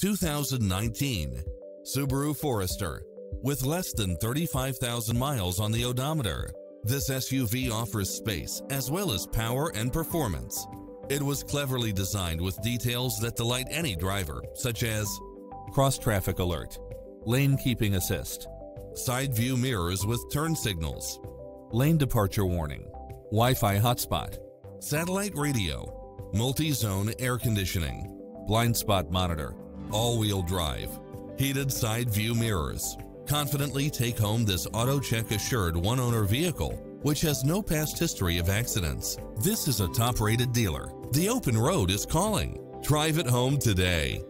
2019 Subaru Forester. With less than 35,000 miles on the odometer, this SUV offers space as well as power and performance. It was cleverly designed with details that delight any driver, such as cross-traffic alert, lane keeping assist, side view mirrors with turn signals, lane departure warning, Wi-Fi hotspot, satellite radio, multi-zone air conditioning, blind spot monitor, all-wheel drive, heated side view mirrors. Confidently take home this AutoCheck assured one-owner vehicle which has no past history of accidents. This is a top-rated dealer. The open road is calling. Drive it home today.